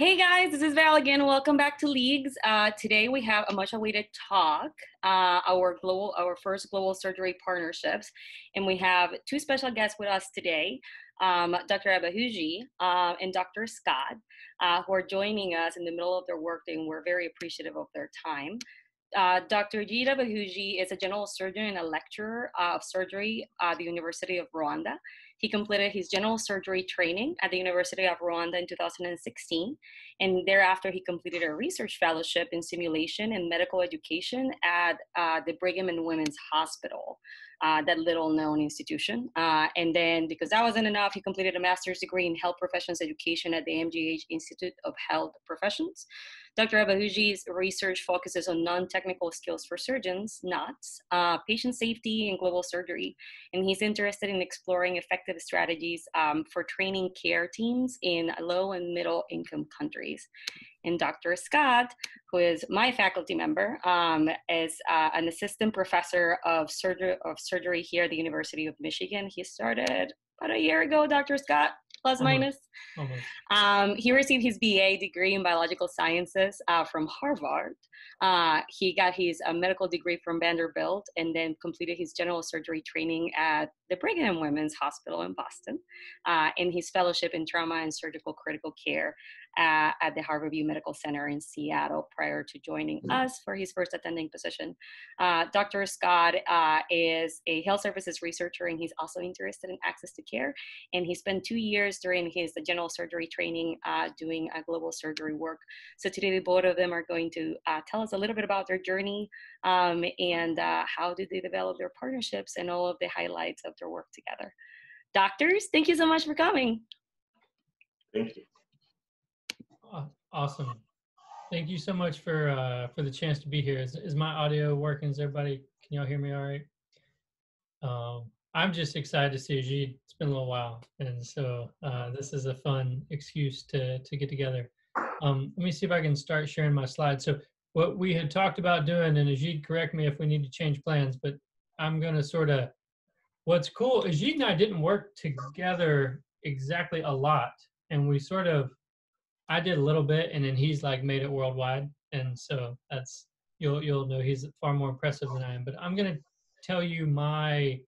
Hey guys, this is Val again. Welcome back to Leagues. Uh, today we have a much awaited talk, uh, our global, our first global surgery partnerships, and we have two special guests with us today, um, Dr. Abahuje uh, and Dr. Scott, uh, who are joining us in the middle of their work, and we're very appreciative of their time. Uh, Dr. Egide Abahuje is a general surgeon and a lecturer of surgery at the University of Rwanda. He completed his general surgery training at the University of Rwanda in 2016, and thereafter he completed a research fellowship in simulation and medical education at uh, the Brigham and Women's Hospital, uh, that little known institution. Uh, and then, because that wasn't enough, he completed a master's degree in health professions education at the MGH Institute of Health Professions. Dr. Abahuje's research focuses on non-technical skills for surgeons, not uh, patient safety, and global surgery. And he's interested in exploring effective strategies um, for training care teams in low and middle income countries. And Dr. Scott, who is my faculty member, um, is uh, an assistant professor of, surgery, of surgery here at the University of Michigan. He started about a year ago, Dr. Scott plus minus. Um, he received his BA degree in biological sciences uh, from Harvard. Uh, he got his uh, medical degree from Vanderbilt and then completed his general surgery training at the Brigham and Women's Hospital in Boston uh, and his fellowship in trauma and surgical critical care uh, at the Harborview Medical Center in Seattle prior to joining mm-hmm. us for his first attending position. Uh, Dr. Scott uh, is a health services researcher and he's also interested in access to care. And he spent two years during his general surgery training uh, doing global surgery work. So today, the both of them are going to uh, tell us a little bit about their journey um, and uh, how did they develop their partnerships and all of the highlights of their work together. Doctors, thank you so much for coming. Thank you. Awesome. Thank you so much for uh, for the chance to be here. Is, is my audio working? Is everybody? Can y'all hear me all right? Um, I'm just excited to see you. It's been a little while, and so uh, this is a fun excuse to to get together. Um, let me see if I can start sharing my slides. So what we had talked about doing, and Egide, correct me if we need to change plans, but I'm going to sort of. What's cool, Egide and I didn't work together exactly a lot, and we sort of I did a little bit, and then he's like made it worldwide, and so that's you'll you'll know he's far more impressive than I am. But I'm gonna tell you my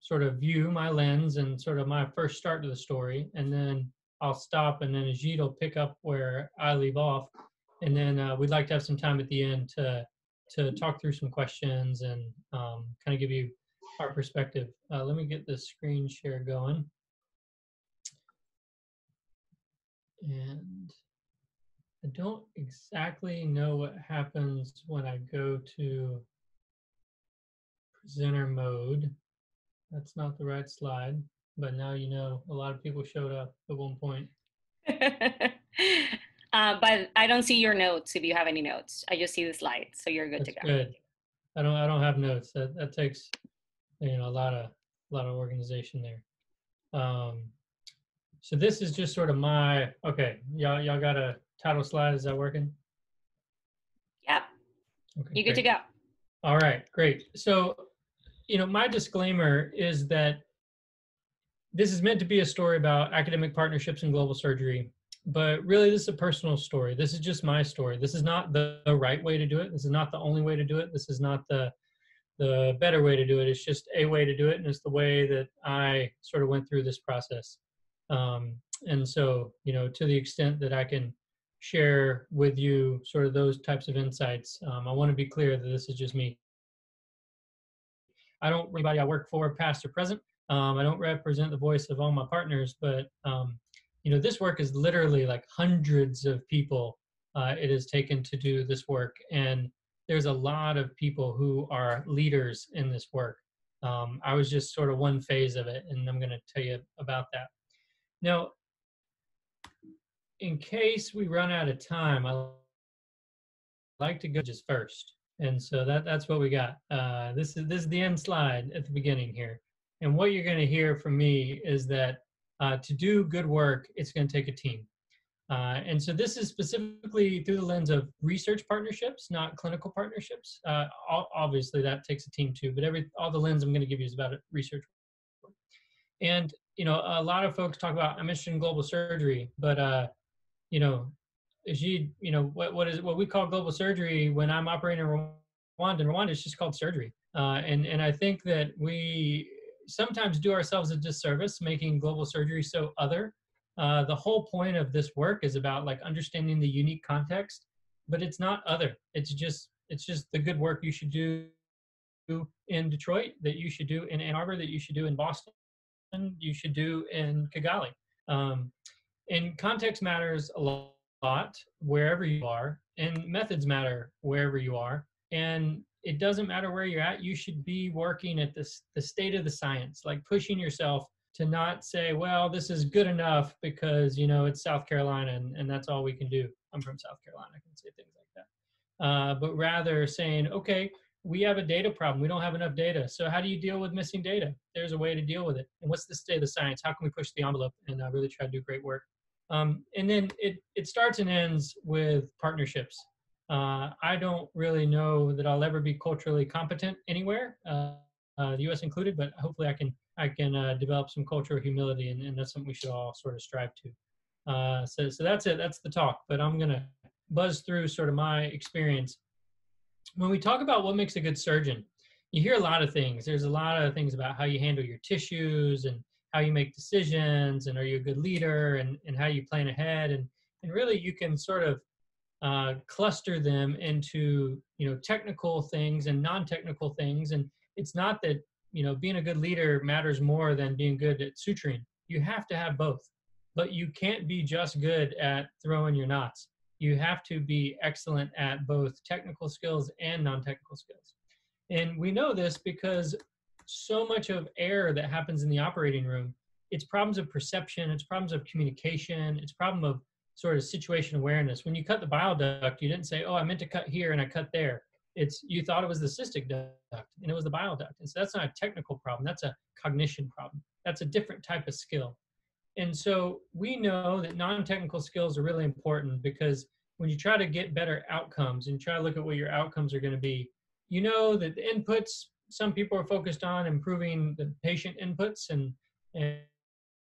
sort of view, my lens, and sort of my first start to the story, and then I'll stop, and then Egide will pick up where I leave off, and then uh, we'd like to have some time at the end to to talk through some questions and um, kind of give you our perspective. Uh, let me get this screen share going. And I don't exactly know what happens when I go to presenter mode. That's not the right slide, but now you know a lot of people showed up at one point. uh, but I don't see your notes if you have any notes. I just see the slides, so you're good That's to go. Good. I don't. I don't have notes. That that takes, you know, a lot of a lot of organization there. Um, so this is just sort of my, okay, y'all, y'all got a title slide, is that working? Yep. Okay, You're good to go. All right, great. So, you know, my disclaimer is that this is meant to be a story about academic partnerships and global surgery, but really this is a personal story. This is just my story. This is not the, the right way to do it. This is not the only way to do it. This is not the the better way to do it. It's just a way to do it, and it's the way that I sort of went through this process. Um, and so, you know, to the extent that I can share with you sort of those types of insights, um, I want to be clear that this is just me. I don't anybody I work for, past or present. Um, I don't represent the voice of all my partners, but um, you know, this work is literally like hundreds of people. Uh, it has taken to do this work, and there's a lot of people who are leaders in this work. Um, I was just sort of one phase of it, and I'm going to tell you about that. Now, in case we run out of time, I like to go just first. And so that, that's what we got. Uh, this, is, this is the end slide at the beginning here. And what you're going to hear from me is that uh, to do good work, it's going to take a team. Uh, and so this is specifically through the lens of research partnerships, not clinical partnerships. Uh, obviously, that takes a team too, but every all the lens I'm going to give you is about research. And you know, a lot of folks talk about interested in global surgery, but uh, you know, Egide, you know, what, what is what we call global surgery when I'm operating in Rwanda, in Rwanda, it's just called surgery. Uh, and, and I think that we sometimes do ourselves a disservice making global surgery so other. Uh, the whole point of this work is about like understanding the unique context, but it's not other. It's just it's just the good work you should do in Detroit, that you should do in Ann Arbor, that you should do in Boston, you should do in Kigali. Um, and context matters a lot wherever you are, and methods matter wherever you are. And it doesn't matter where you're at, you should be working at this the state of the science, like pushing yourself to not say, well, this is good enough because you know it's South Carolina and, and that's all we can do. I'm from South Carolina, I can say things like that. Uh, but rather saying, okay, we have a data problem. We don't have enough data. So how do you deal with missing data? There's a way to deal with it. And what's the state of the science? How can we push the envelope and uh, really try to do great work? Um, and then it, it starts and ends with partnerships. Uh, I don't really know that I'll ever be culturally competent anywhere, uh, uh, the U.S. included, but hopefully I can I can uh, develop some cultural humility, and, and, that's something we should all sort of strive to. Uh, so so that's it. That's the talk. But I'm gonna buzz through sort of my experience. When we talk about what makes a good surgeon, you hear a lot of things. There's a lot of things about how you handle your tissues and how you make decisions and are you a good leader and, and how you plan ahead. And and really you can sort of uh, cluster them into you know technical things and non-technical things. And it's not that you know being a good leader matters more than being good at suturing. You have to have both but you can't be just good at throwing your knots you have to be excellent at both technical skills and non-technical skills and we know this because so much of error that happens in the operating room it's problems of perception it's problems of communication it's problem of sort of situation awareness. When you cut the bile duct, you didn't say, "Oh, I meant to cut here and I cut there." It's you thought it was the cystic duct and it was the bile duct. And so that's not a technical problem. That's a cognition problem. That's a different type of skill. And so we know that non-technical skills are really important because when you try to get better outcomes and try to look at what your outcomes are going to be, you know that the inputs. Some people are focused on improving the patient inputs and and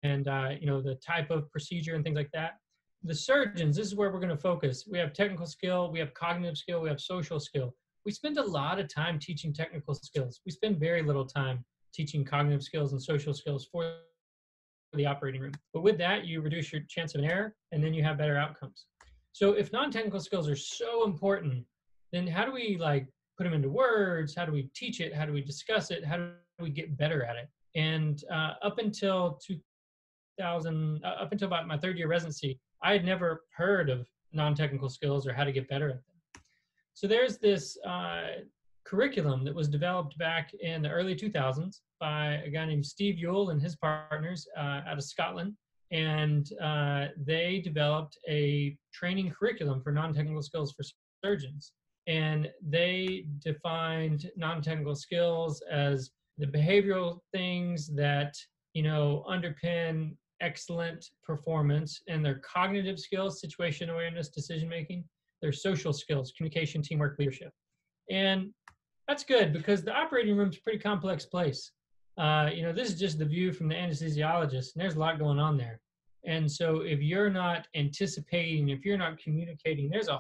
and uh, you know the type of procedure and things like that the surgeons, this is where we're going to focus. We have technical skill, we have cognitive skill, we have social skill. We spend a lot of time teaching technical skills. We spend very little time teaching cognitive skills and social skills for the operating room. But with that, you reduce your chance of an error and then you have better outcomes. So if non-technical skills are so important, then how do we like put them into words? How do we teach it? How do we discuss it? How do we get better at it? And uh, up until 2000, uh, up until about my third year residency, I had never heard of non-technical skills or how to get better at them. So there's this uh, curriculum that was developed back in the early 2000s by a guy named Steve Yule and his partners uh, out of Scotland. And uh, they developed a training curriculum for non-technical skills for surgeons. And they defined non-technical skills as the behavioral things that you know underpin excellent performance and their cognitive skills, situation awareness, decision making, their social skills, communication, teamwork, leadership. And that's good because the operating room is a pretty complex place. Uh, you know, this is just the view from the anesthesiologist, and there's a lot going on there. And so if you're not anticipating, if you're not communicating, there's a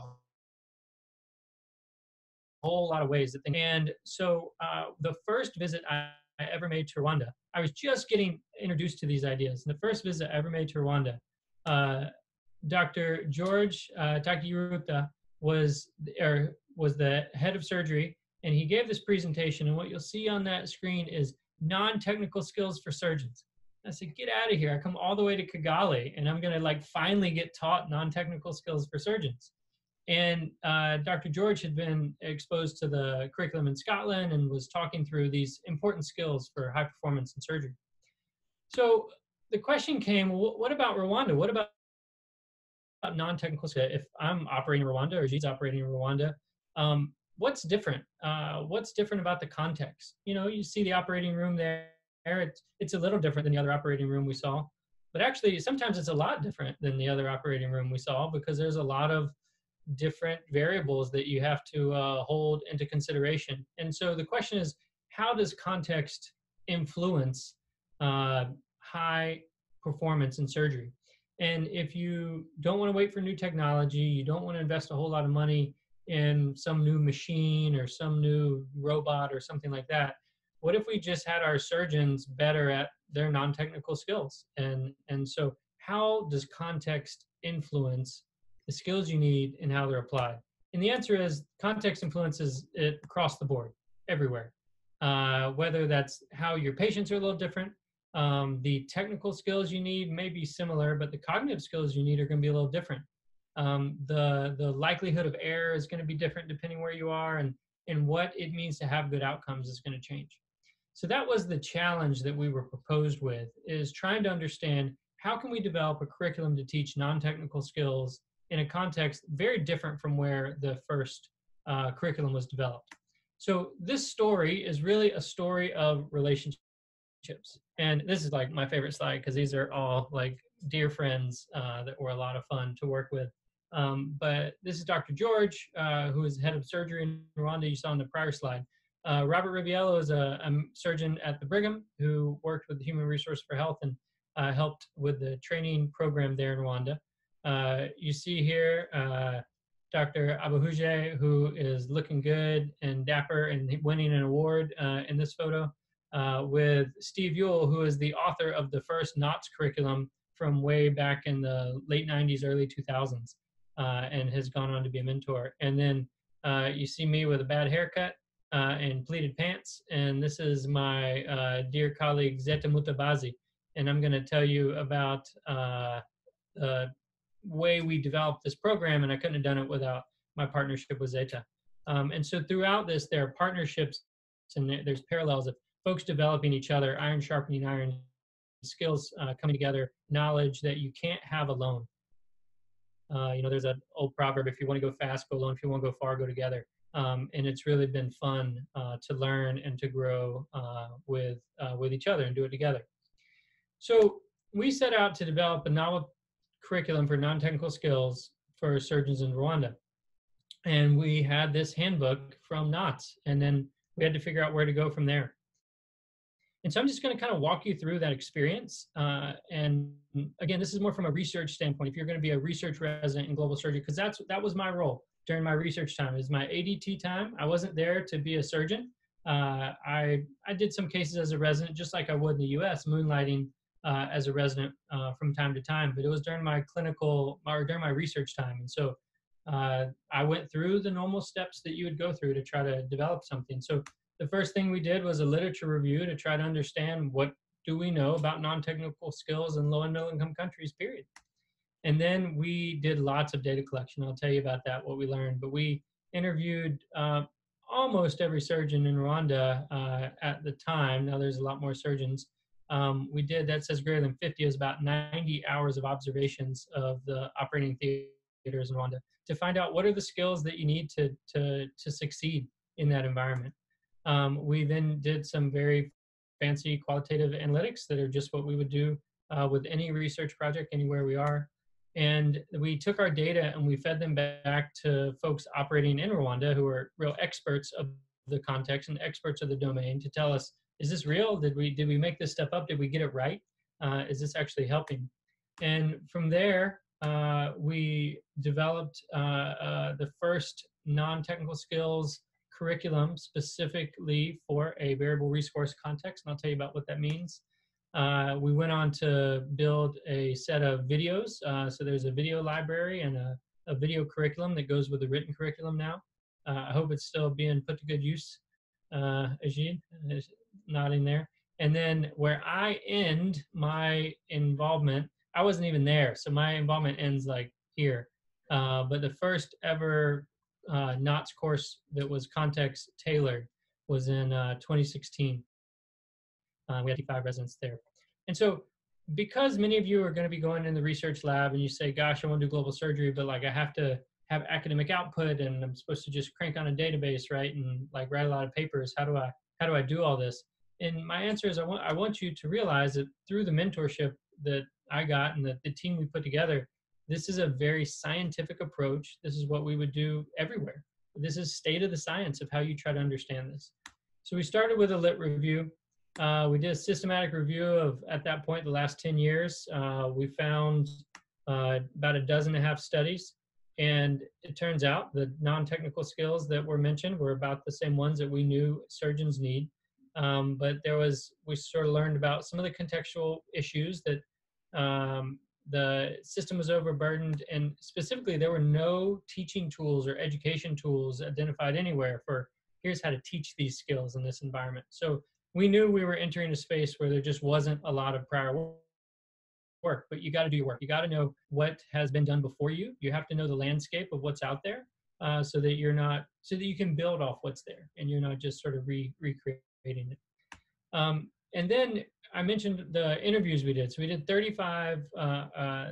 whole lot of ways that they and so uh, the first visit I, I ever made to Rwanda I was just getting introduced to these ideas. And the first visit I ever made to Rwanda, uh, Dr. George uh, Ntakiyiruta was or was the head of surgery, and he gave this presentation. And what you'll see on that screen is non-technical skills for surgeons. I said, get out of here. I come all the way to Kigali, and I'm gonna like finally get taught non-technical skills for surgeons. And uh, Dr. George had been exposed to the curriculum in Scotland and was talking through these important skills for high performance in surgery. So the question came, what about Rwanda? What about non-technical skills? If I'm operating in Rwanda or she's operating in Rwanda, um, what's different? Uh, what's different about the context? You know, you see the operating room there. It's, it's a little different than the other operating room we saw. But actually, sometimes it's a lot different than the other operating room we saw because there's a lot of different variables that you have to uh, hold into consideration. And so the question is, how does context influence uh, high performance in surgery? And if you don't want to wait for new technology, you don't want to invest a whole lot of money in some new machine or some new robot or something like that, what if we just had our surgeons better at their non-technical skills? And and so how does context influence the skills you need and how they're applied? And the answer is context influences it across the board, everywhere. Uh, whether that's how your patients are a little different, um, the technical skills you need may be similar, but the cognitive skills you need are going to be a little different. Um, the the likelihood of error is going to be different depending where you are, and and what it means to have good outcomes is going to change. So that was the challenge that we were proposed with: is trying to understand how can we develop a curriculum to teach non-technical skills in a context very different from where the first uh, curriculum was developed. So this story is really a story of relationships. And this is like my favorite slide because these are all like dear friends uh, that were a lot of fun to work with. Um, but this is Dr. George, uh, who is head of surgery in Rwanda, you saw in the prior slide. Uh, Robert Riviello is a, a, surgeon at the Brigham who worked with the Human Resource for Health and uh, helped with the training program there in Rwanda. Uh, you see here uh, Dr. Abahuje, who is looking good and dapper and winning an award uh, in this photo, with Steve Yule, who is the author of the first NOTSS curriculum from way back in the late 90s, early 2000s, uh, and has gone on to be a mentor. And then uh, you see me with a bad haircut and pleated pants, and this is my dear colleague Zeta Mutabazi, and I'm going to tell you about the way we developed this program, and I couldn't have done it without my partnership with Zeta. Um, and so throughout this, there are partnerships and there's parallels of folks developing each other, iron sharpening iron, skills uh, coming together, knowledge that you can't have alone. Uh, you know, there's an old proverb: if you want to go fast, go alone. If you want to go far, go together. Um, and it's really been fun uh, to learn and to grow uh, with uh, with each other and do it together. So we set out to develop a novel curriculum for non-technical skills for surgeons in Rwanda. And we had this handbook from NOTSS, and then we had to figure out where to go from there. And so I'm just going to kind of walk you through that experience. Uh, and again, this is more from a research standpoint. If you're going to be a research resident in global surgery, because that's that was my role during my research time. Is my ADT time. I wasn't there to be a surgeon. Uh, I I did some cases as a resident, just like I would in the U.S., moonlighting uh, as a resident uh, from time to time, but it was during my clinical or during my research time. And so uh, I went through the normal steps that you would go through to try to develop something. So the first thing we did was a literature review to try to understand what do we know about non-technical skills in low and middle income countries, period. And then we did lots of data collection. I'll tell you about that, what we learned. But we interviewed uh, almost every surgeon in Rwanda uh, at the time. Now there's a lot more surgeons um, we did that says greater than 50 is about 90 hours of observations of the operating theaters in Rwanda to find out what are the skills that you need to to to succeed in that environment. Um, we then did some very fancy qualitative analytics that are just what we would do uh, with any research project anywhere we are. And we took our data and we fed them back to folks operating in Rwanda who are real experts of the context and experts of the domain to tell us is this real? Did we did we make this stuff up? Did we get it right? Uh, is this actually helping? And from there, uh, we developed uh, uh the first non-technical skills curriculum specifically for a variable resource context, and I'll tell you about what that means. Uh, we went on to build a set of videos. Uh, so there's a video library and a, a, video curriculum that goes with the written curriculum now. I hope it's still being put to good use, uh, Egide nodding there. And then where I end my involvement, I wasn't even there. So my involvement ends like here. Uh, but the first ever uh, NOTSS course that was context tailored was in uh, 2016. Uh, we had five residents there. And so because many of you are going to be going in the research lab and you say, gosh, I want to do global surgery, but like I have to have academic output and I'm supposed to just crank on a database, right? And like write a lot of papers. How do I, how do I do all this? And my answer is I want, I want you to realize that through the mentorship that I got and the, the team we put together, this is a very scientific approach. This is what we would do everywhere. This is state of the science of how you try to understand this. So we started with a lit review. Uh, we did a systematic review of, at that point, the last 10 years. Uh, we found uh, about a dozen and a half studies. And it turns out the non-technical skills that were mentioned were about the same ones that we knew surgeons need. Um, but there was, we sort of learned about some of the contextual issues that um, the system was overburdened and specifically there were no teaching tools or education tools identified anywhere for here's how to teach these skills in this environment. So we knew we were entering a space where there just wasn't a lot of prior work, but you got to do your work. You got to know what has been done before you. You have to know the landscape of what's out there uh, so that you're not, so that you can build off what's there and you're not just sort of re- recreating it. Um, and then I mentioned the interviews we did. So we did 35, uh, uh,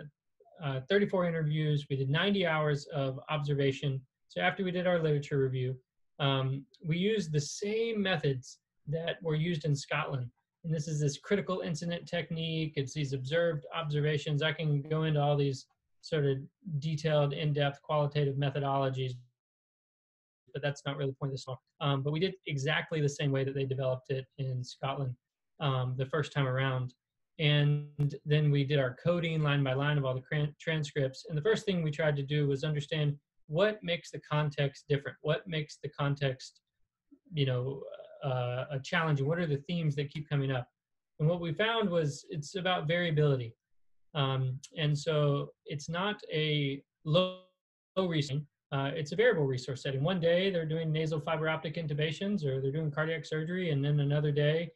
uh, 34 interviews. We did 90 hours of observation. So after we did our literature review, um, we used the same methods that were used in Scotland. And this is this critical incident technique. It's these observed observations. I can go into all these sort of detailed, in-depth, qualitative methodologies, but that's not really the point of this talk. Um, but we did exactly the same way that they developed it in Scotland um, the first time around. And then we did our coding line by line of all the transcripts. And the first thing we tried to do was understand what makes the context different? What makes the context, you know, uh, a challenge? What are the themes that keep coming up? And what we found was it's about variability. Um, and so it's not a low, low resource, uh, it's a variable resource setting. One day they're doing nasal fiber optic intubations or they're doing cardiac surgery, and then another day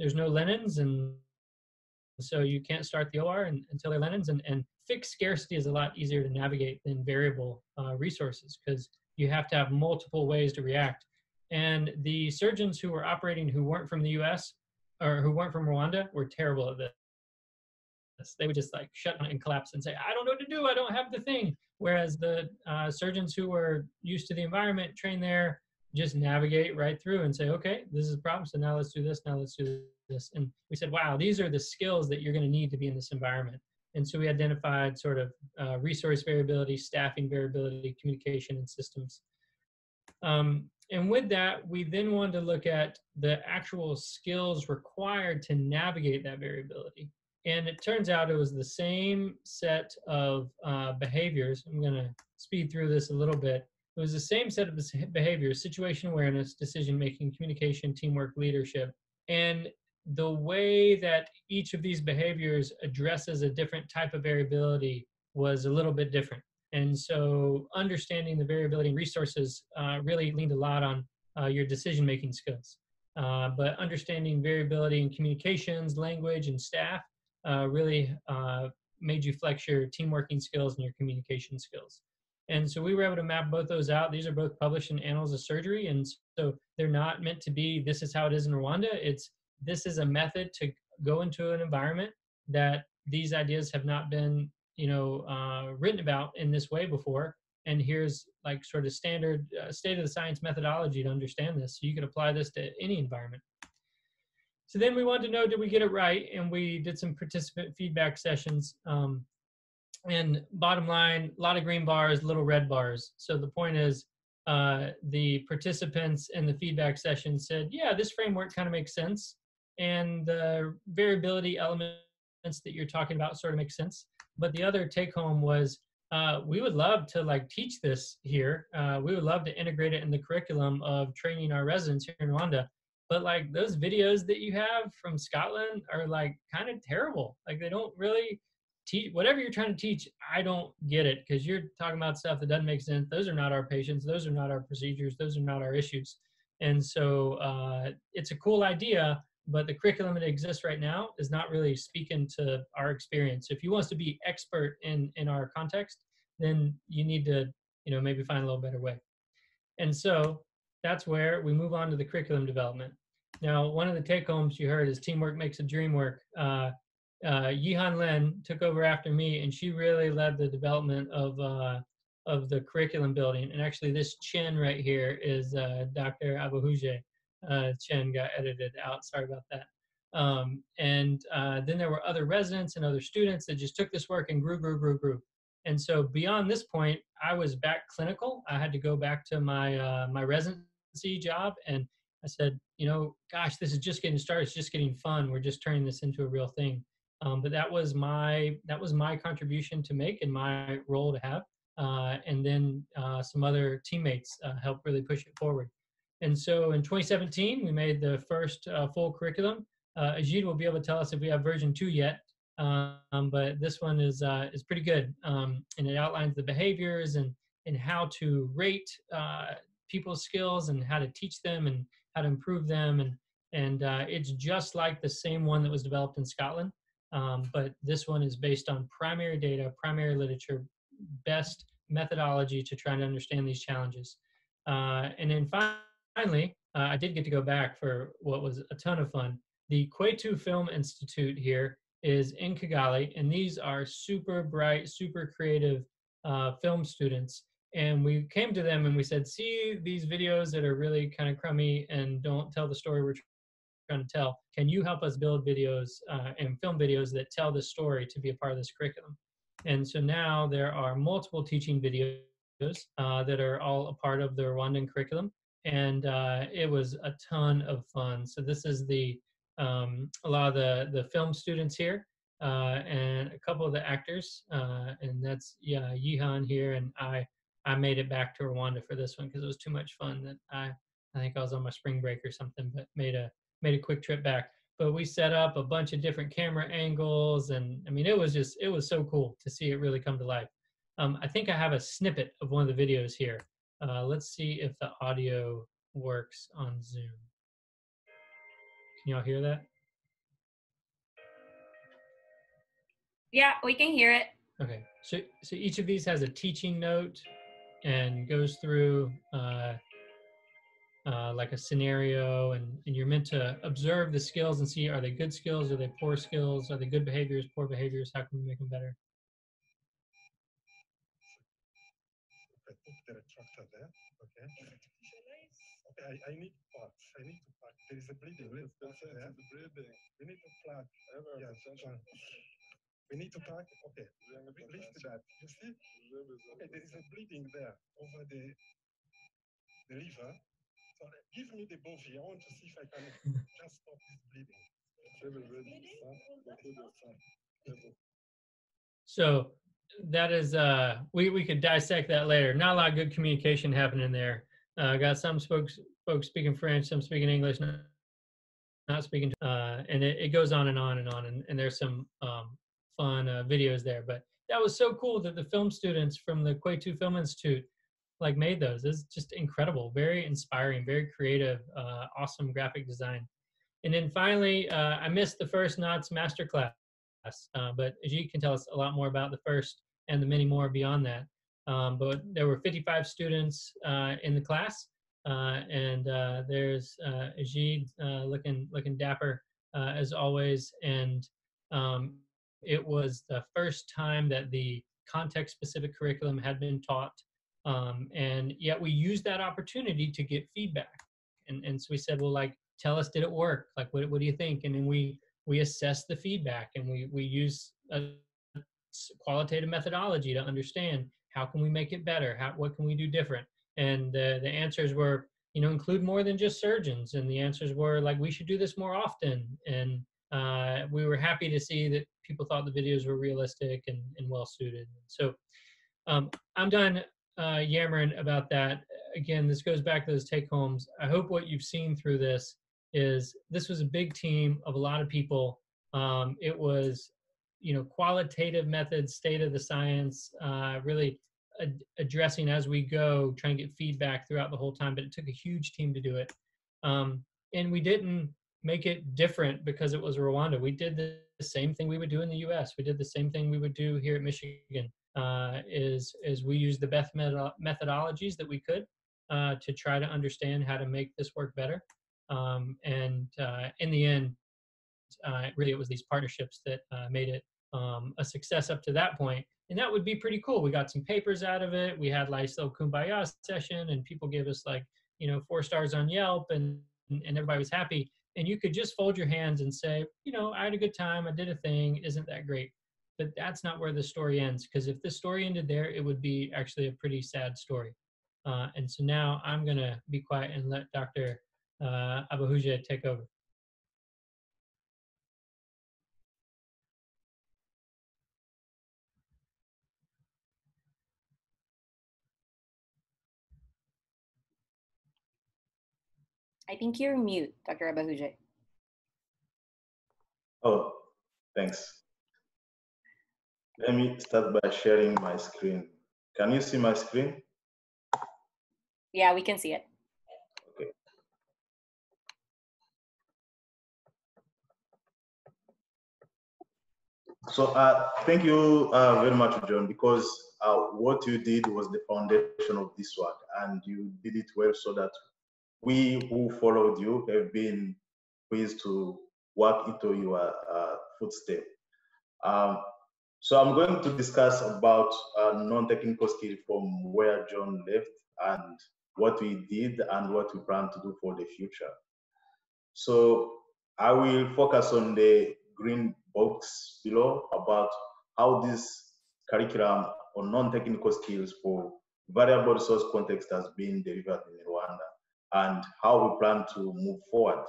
there's no linens and so you can't start the OR and, until they're linens and, and fixed scarcity is a lot easier to navigate than variable uh, resources because you have to have multiple ways to react. And the surgeons who were operating who weren't from the US or who weren't from Rwanda were terrible at this. They would just like shut down and collapse and say, I don't know what to do. I don't have the thing. Whereas the uh, surgeons who were used to the environment, trained there, just navigate right through and say, okay, this is a problem. So now let's do this. Now let's do this. And we said, wow, these are the skills that you're going to need to be in this environment. And so we identified sort of uh, resource variability, staffing variability, communication, and systems. Um, and with that, we then wanted to look at the actual skills required to navigate that variability. And it turns out it was the same set of uh, behaviors. I'm going to speed through this a little bit. It was the same set of behaviors situation awareness, decision making, communication, teamwork, leadership. And the way that each of these behaviors addresses a different type of variability was a little bit different. And so understanding the variability in resources uh, really leaned a lot on uh, your decision making skills. Uh, but understanding variability in communications, language, and staff uh, really uh, made you flex your team working skills and your communication skills. And so we were able to map both those out. These are both published in Annals of Surgery. And so they're not meant to be, this is how it is in Rwanda. It's, this is a method to go into an environment that these ideas have not been, you know, uh, written about in this way before. And here's like sort of standard uh, state of the science methodology to understand this. So you can apply this to any environment. So then we wanted to know, did we get it right? And we did some participant feedback sessions. Um, and bottom line, a lot of green bars, little red bars. So the point is, uh, the participants in the feedback session said, yeah, this framework kind of makes sense. And the variability elements that you're talking about sort of makes sense. But the other take home was, uh, we would love to like teach this here. Uh, we would love to integrate it in the curriculum of training our residents here in Rwanda. But like those videos that you have from Scotland are like kind of terrible. Like they don't really teach whatever you're trying to teach i don't get it because you're talking about stuff that doesn't make sense. Those are not our patients. Those are not our procedures. Those are not our issues. And so uh, it's a cool idea but the curriculum that exists right now is not really speaking to our experience. If you want us to be expert in in our context then you need to you know maybe find a little better way. And so that's where we move on to the curriculum development. Now one of the take homes you heard is teamwork makes a dream work. Uh, uh, Yihan Lin took over after me, and she really led the development of uh, of the curriculum building. And actually, this Chen right here is uh, Dr. Abahuje. Uh, Chen got edited out. Sorry about that. Um, and uh, then there were other residents and other students that just took this work and grew, grew, grew, grew. And so beyond this point, I was back clinical. I had to go back to my uh, my residency job, and I said, you know, gosh, this is just getting started. It's just getting fun. We're just turning this into a real thing. Um, but that was my that was my contribution to make and my role to have. Uh, and then uh, some other teammates uh, helped really push it forward. And so in 2017, we made the first uh, full curriculum. Uh, Egide will be able to tell us if we have version two yet, um, but this one is uh, is pretty good, um, and it outlines the behaviors and and how to rate uh, people's skills and how to teach them and how to improve them, and and uh, it's just like the same one that was developed in Scotland, um, but this one is based on primary data, primary literature, best methodology to try to understand these challenges, uh, and then finally, uh, I did get to go back for what was a ton of fun. The Kwetu Film Institute here is in Kigali, and these are super bright, super creative uh, film students. And we came to them and we said, see these videos that are really kind of crummy and don't tell the story we're trying to tell. Can you help us build videos uh, and film videos that tell the story to be a part of this curriculum? And so now there are multiple teaching videos uh, that are all a part of the Rwandan curriculum. And uh, it was a ton of fun. So this is the um, a lot of the, the film students here uh, and a couple of the actors. Uh, and that's yeah, Yihan here. And I, I made it back to Rwanda for this one because it was too much fun that I, I think I was on my spring break or something, but made a, made a quick trip back. But we set up a bunch of different camera angles. And I mean, it was just, it was so cool to see it really come to life. Um, I think I have a snippet of one of the videos here. Uh, let's see if the audio works on Zoom. Can y'all hear that? Yeah, we can hear it. Okay, so so each of these has a teaching note and goes through uh, uh, like a scenario, and and you're meant to observe the skills and see are they good skills, are they poor skills, are they good behaviors, poor behaviors? How can we make them better? I put the retractor there. Okay. Okay, I, I need parts. I need to pack. There is a bleeding. Yes, Pack that's there. It's breathing. We need to plug. Ever Yeah, we need to pack. Okay. Young We lift attention. that. You see? Okay, there is a bleeding there over the the liver. So uh, give me the bovie. I want to see if I can just stop this bleeding. Live is ready. Son, include your son. Live. So that is uh we we could dissect that later. Not a lot of good communication happening there. Uh, got some folks folks speaking French, some speaking English, not, not speaking. Uh, and it, it goes on and on and on. And, and there's some um, fun uh, videos there. But that was so cool that the film students from the Kwetu Film Institute like made those. It's just incredible, very inspiring, very creative, uh, awesome graphic design. And then finally, uh, I missed the first NOTSS masterclass uh, but Egide can tell us a lot more about the first and the many more beyond that. Um, but there were 55 students uh, in the class, uh, and uh, there's uh, Egide uh, looking looking dapper as always. And um, it was the first time that the context-specific curriculum had been taught, um, and yet we used that opportunity to get feedback. And and so we said, well, like, tell us, did it work? Like, what what do you think? And then we we assess the feedback and we, we use a qualitative methodology to understand how can we make it better how, what can we do different and uh, the answers were you know include more than just surgeons and the answers were like we should do this more often and uh, we were happy to see that people thought the videos were realistic and, and well suited so um, i'm done uh, yammering about that again this goes back to those take homes i hope what you've seen through this is this was a big team of a lot of people. Um, it was, you know, qualitative methods, state of the science, uh, really ad- addressing as we go, trying to get feedback throughout the whole time. But it took a huge team to do it, um, and we didn't make it different because it was Rwanda. We did the same thing we would do in the U.S. We did the same thing we would do here at Michigan. Uh, is is we used the best metho- methodologies that we could uh, to try to understand how to make this work better. Um, and uh, in the end, really it was these partnerships that made it um, a success up to that point. And that would be pretty cool. We got some papers out of it. We had like little kumbaya session, and people gave us like you know four stars on Yelp, and and everybody was happy. And you could just fold your hands and say, you know, I had a good time. I did a thing. Isn't that great? but that's not where the story ends because if the story ended there it would be actually a pretty sad story uh, and so now i'm going to be quiet and let dr uh, Abahuje take over I think you're mute, Dr. Abahuje. Oh, thanks. Let me start by sharing my screen. Can you see my screen? Yeah, we can see it. Okay. So uh, thank you uh, very much, John, because uh, what you did was the foundation of this work, and you did it well so that we who followed you have been pleased to walk into your uh, footstep. Um, so I'm going to discuss about non-technical skill from where John left and what we did and what we plan to do for the future. So I will focus on the green box below about how this curriculum on non-technical skills for variable resource context has been delivered in Rwanda and how we plan to move forward.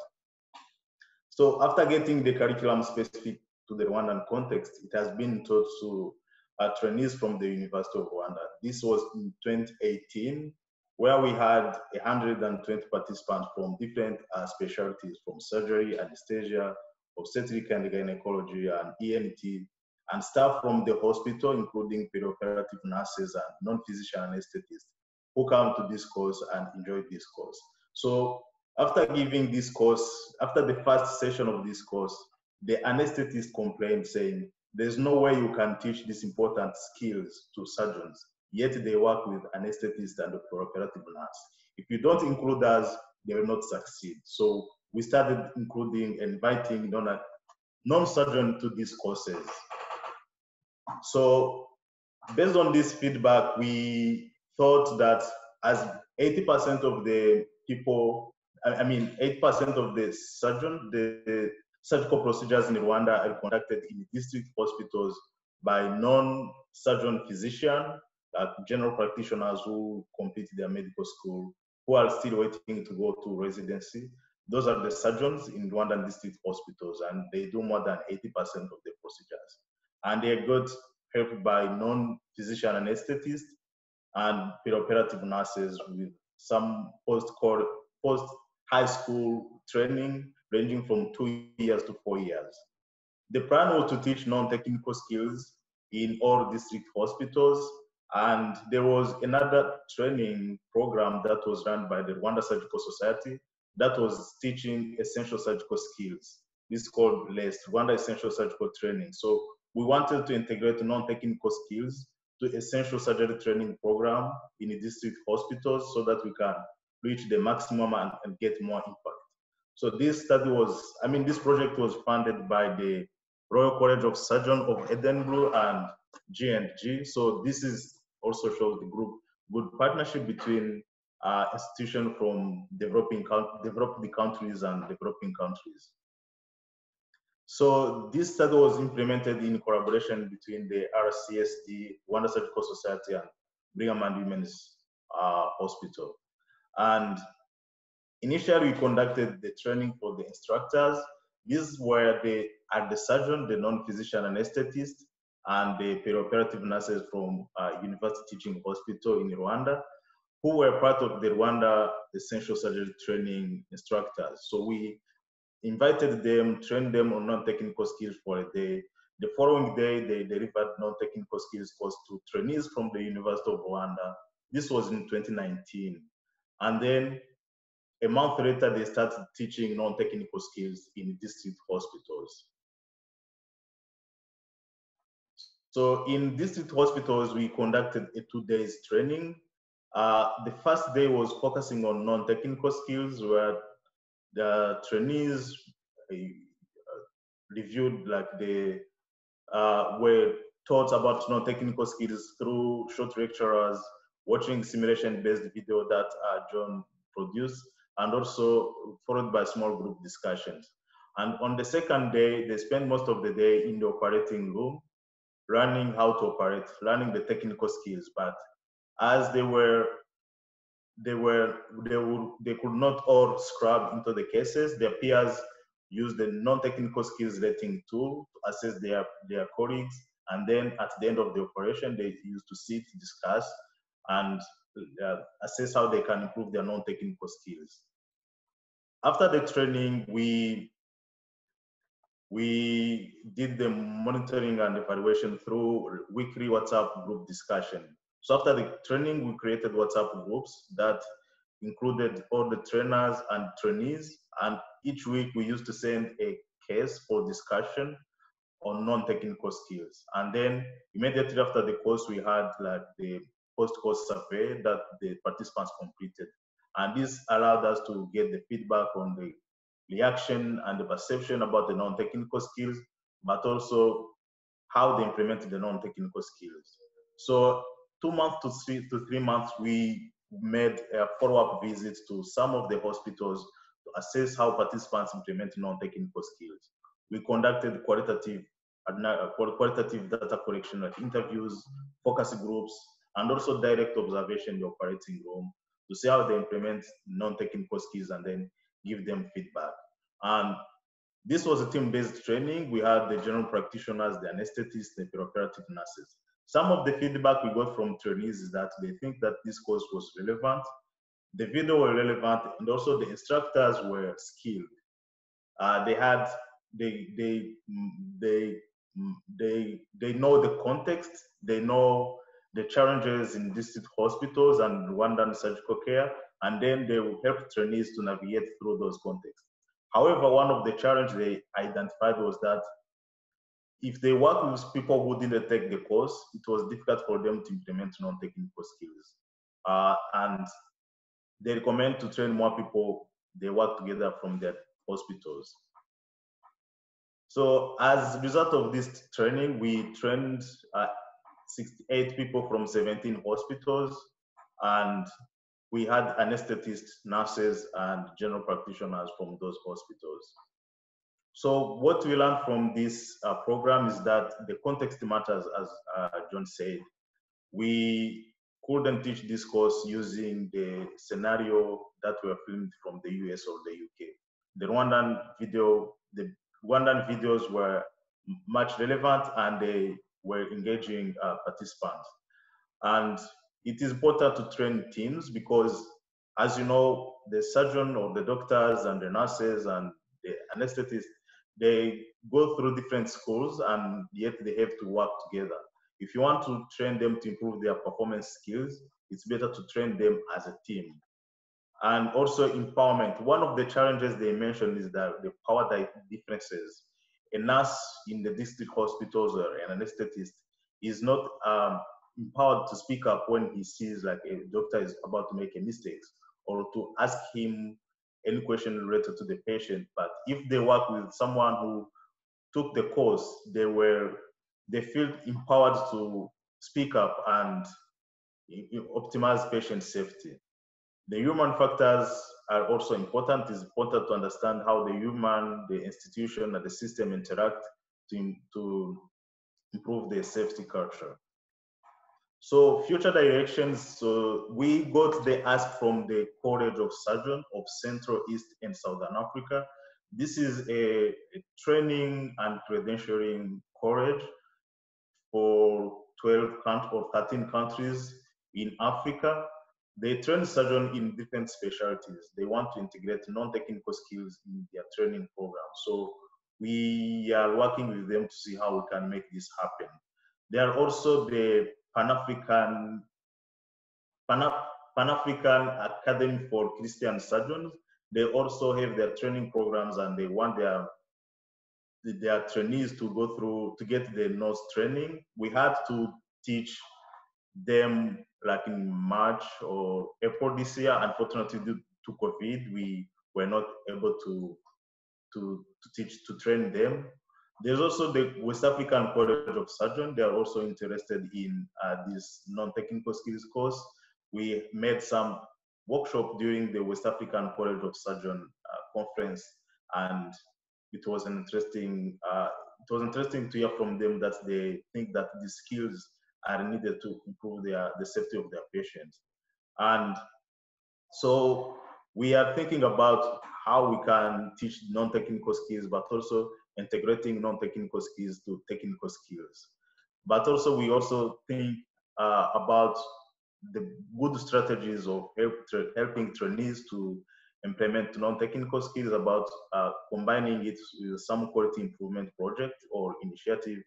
So after getting the curriculum specific to the Rwandan context, it has been taught to uh, trainees from the University of Rwanda. This was in 2018, where we had 120 participants from different uh, specialties, from surgery, anesthesia, obstetric and gynecology, and ENT, and staff from the hospital, including perioperative nurses and non-physician anesthetists, who come to this course and enjoy this course. So after giving this course, after the first session of this course, the anesthetist complained saying, there's no way you can teach these important skills to surgeons, yet they work with anesthetists and operative nurse. If you don't include us, they will not succeed. So we started including, inviting non-surgeon to these courses. So based on this feedback, we thought that as 80% of the people, I mean, 8% of the surgeon, the, the surgical procedures in Rwanda are conducted in district hospitals by non-surgeon physician, like general practitioners who completed their medical school, who are still waiting to go to residency. Those are the surgeons in Rwandan district hospitals, and they do more than 80% of the procedures. And they are got helped by non-physician anesthetists and perioperative nurses with some post post high school training ranging from two years to four years. The plan was to teach non-technical skills in all district hospitals, and there was another training program that was run by the Rwanda Surgical Society that was teaching essential surgical skills. This is called LEST, Rwanda Essential Surgical Training. So we wanted to integrate non-technical skills to essential surgery training program in the district hospitals so that we can reach the maximum and, and get more impact. So this study was, I mean, this project was funded by the Royal College of Surgeons of Edinburgh and G&G. So this is also shows the group good partnership between uh, institutions from developing developing countries and developing countries. So this study was implemented in collaboration between the RCSD, Rwanda Surgical Society, and Brigham and Women's uh, Hospital. And initially, we conducted the training for the instructors. These were the at the surgeon, the non-physician anesthetist, and the perioperative nurses from uh, University Teaching Hospital in Rwanda, who were part of the Rwanda Essential Surgery Training instructors. So we invited them, trained them on non-technical skills for a day. The following day, they delivered non-technical skills course to trainees from the University of Rwanda. This was in 2019. And then a month later, they started teaching non-technical skills in district hospitals. So in district hospitals, we conducted a two days training. Uh, the first day was focusing on non-technical skills where the trainees uh, reviewed like the uh, were taught about non-technical skills through short lecturers, watching simulation-based video that uh, John produced, and also followed by small group discussions. And on the second day, they spent most of the day in the operating room, learning how to operate, learning the technical skills. But as they were they were they would they could not all scrub into the cases. Their peers used the non-technical skills rating tool to assess their their colleagues, and then at the end of the operation, they used to sit, discuss, and uh, assess how they can improve their non-technical skills. After the training, we we did the monitoring and evaluation through weekly WhatsApp group discussion. So after the training, we created WhatsApp groups that included all the trainers and trainees. And each week we used to send a case for discussion on non-technical skills. And then immediately after the course, we had like the post-course survey that the participants completed. And this allowed us to get the feedback on the reaction and the perception about the non-technical skills, but also how they implemented the non-technical skills. So two months to three, to three months, we made a follow-up visit to some of the hospitals to assess how participants implement non-technical skills. We conducted qualitative qualitative data collection like interviews, focus groups, and also direct observation in the operating room to see how they implement non-technical skills and then give them feedback. And this was a team-based training. We had the general practitioners, the anesthetists, the perioperative nurses. Some of the feedback we got from trainees is that they think that this course was relevant, the video were relevant, and also the instructors were skilled. Uh, they had they they they they they know the context, they know the challenges in district hospitals and Rwandan surgical care, and then they will help trainees to navigate through those contexts. However, one of the challenges they identified was that if they work with people who didn't take the course, it was difficult for them to implement non-technical skills. Uh, and they recommend to train more people they work together from their hospitals. So as a result of this training, we trained uh, 68 people from 17 hospitals and we had anesthetists, nurses, and general practitioners from those hospitals. So what we learned from this uh, program is that the context matters, as uh, John said. We couldn't teach this course using the scenario that were filmed from the US or the UK. The Rwandan video, the Rwandan videos were much relevant and they were engaging uh, participants. And it is important to train teams because, as you know, the surgeon or the doctors and the nurses and the anesthetists, they go through different schools and yet they have to work together. If you want to train them to improve their performance skills, it's better to train them as a team. And also empowerment. One of the challenges they mentioned is that the power differences. A nurse in the district hospitals or an anesthetist is not um, empowered to speak up when he sees like a doctor is about to make a mistake or to ask him any question related to the patient. But if they work with someone who took the course, they were they feel empowered to speak up and optimize patient safety. The human factors are also important. It's important to understand how the human, the institution, and the system interact to, to improve the safety culture. So future directions, so we got the ask from the College of Surgeons of Central, East, and Southern Africa. This is a, a training and credentialing college for 12 or 13 countries in Africa. They train surgeons in different specialties. They want to integrate non-technical skills in their training program. So we are working with them to see how we can make this happen. There are also the Pan-African Pan-African Academy for Christian Surgeons. They also have their training programs and they want their their trainees to go through to get the nurse training. We had to teach them like in March or April this year. Unfortunately, due to COVID, we were not able to to, to teach to train them. There's also the West African College of Surgeons. They are also interested in uh, this non-technical skills course. We made some workshop during the West African College of Surgeons uh, conference, and it was an interesting. Uh, it was interesting to hear from them that they think that these skills are needed to improve their the safety of their patients, and so we are thinking about how we can teach non-technical skills, but also integrating non-technical skills to technical skills. But also, we also think uh, about the good strategies of help tra helping trainees to implement non-technical skills about uh, combining it with some quality improvement project or initiative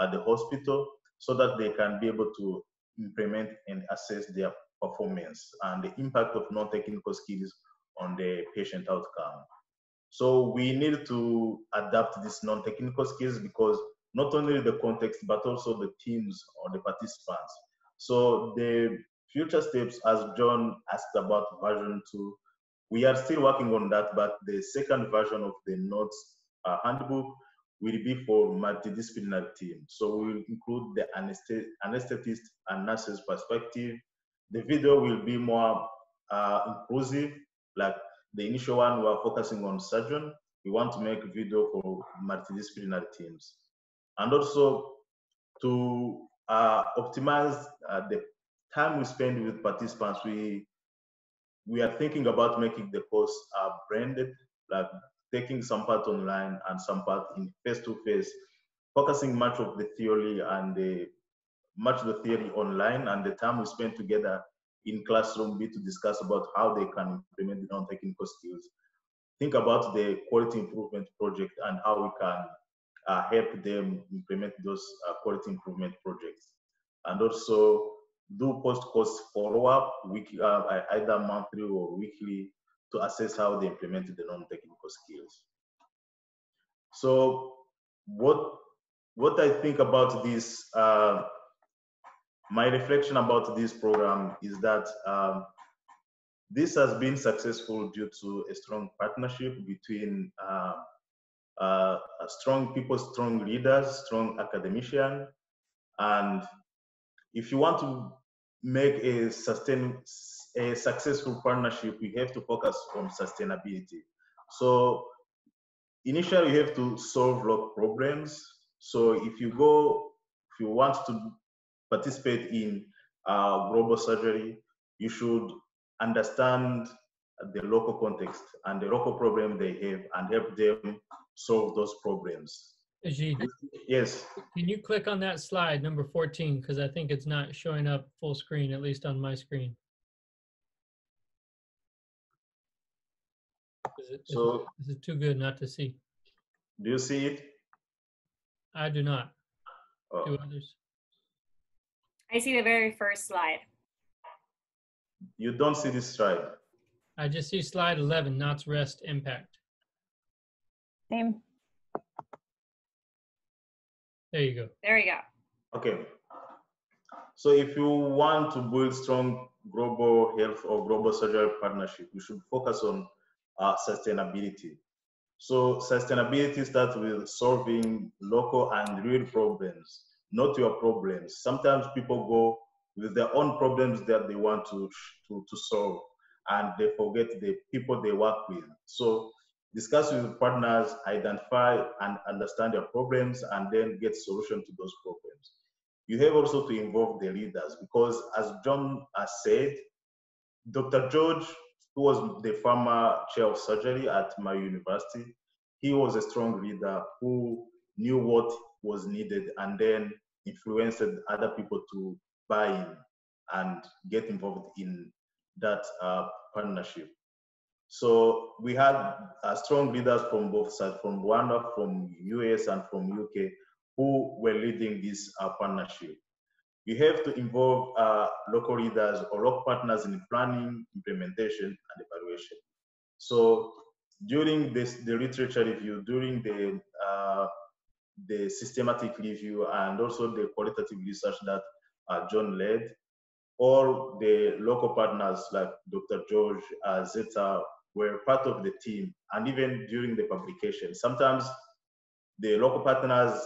at the hospital so that they can be able to implement and assess their performance and the impact of non-technical skills on the patient outcome. So we need to adapt these non-technical skills because not only the context, but also the teams or the participants. So the future steps, as John asked about version two, we are still working on that, but the second version of the NOTSS uh, handbook will be for multidisciplinary team. So we will include the anesthetist and nurses perspective. The video will be more uh, inclusive, like the initial one we are focusing on surgeon. We want to make video for multidisciplinary teams. And also to uh, optimize uh, the time we spend with participants, we we are thinking about making the course uh, branded, like taking some part online and some part in face-to-face, focusing much of the theory and the much of the theory online and the time we spend together in classroom be to discuss about how they can implement the non-technical skills. Think about the quality improvement project and how we can uh, help them implement those uh, quality improvement projects. And also do post-course follow-up, uh, either monthly or weekly, to assess how they implemented the non-technical skills. So what what I think about this, uh, my reflection about this program is that um, this has been successful due to a strong partnership between uh, uh, strong people, strong leaders, strong academicians, and if you want to make a sustain a successful partnership, we have to focus on sustainability. So initially, you have to solve local problems. So if you go, if you want to participate in uh, global surgery, you should understand the local context and the local problem they have and help them solve those problems. Egide, Yes. can you click on that slide, number 14, because I think it's not showing up full screen, at least on my screen. Is it, is So it- is it too good not to see? do you see it? I do not. Oh, Do others? I see the very first slide. you don't see this slide. I just see slide 11, NOTSS rest impact. Same. There you go. There you go. Okay. So if you want to build strong global health or global surgery partnership, you should focus on uh, sustainability. So sustainability starts with solving local and real problems, not your problems. Sometimes people go with their own problems that they want to, to, to solve and they forget the people they work with. So discuss with partners, identify and understand their problems, and then get solution to those problems. You have also to involve the leaders because, as John has said, Dr. George, who was the former chair of surgery at my university, he was a strong leader who knew what was needed and then influenced other people to buy in and get involved in that uh, partnership. So we had uh, strong leaders from both sides, from Rwanda, from US, and from UK, who were leading this uh, partnership. You have to involve uh, local leaders or local partners in planning, implementation, and evaluation. So during this, the literature review, during the uh, the systematic review, and also the qualitative research that uh, John led, all the local partners like Dr. George, uh, Zeta, were part of the team. And even during the publication, sometimes the local partners